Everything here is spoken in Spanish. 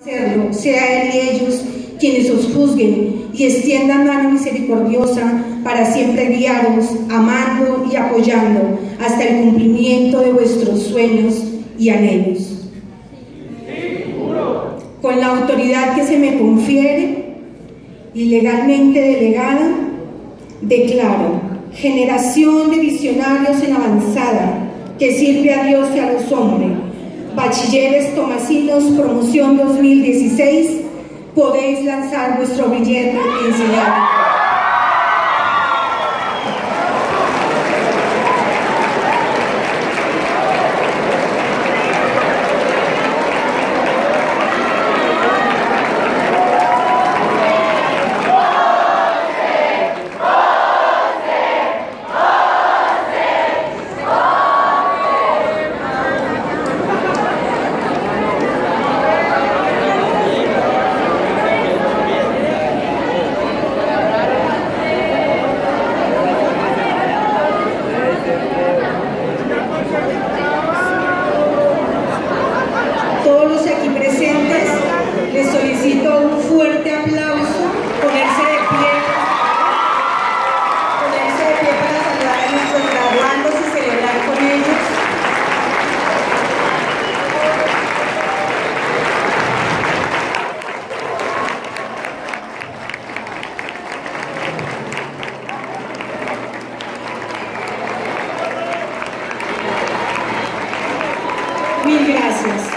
hacerlo, sea él y ellos quienes os juzguen y extiendan mano misericordiosa para siempre guiaros, amando y apoyando hasta el cumplimiento de vuestros sueños y anhelos. Con la autoridad que se me confiere y legalmente delegada, declaro generación de visionarios en avanzada que sirve a Dios y a los hombres Bachilleres Tomasinos Promoción 2016, podéis lanzar vuestro billete enseñar. Mil gracias.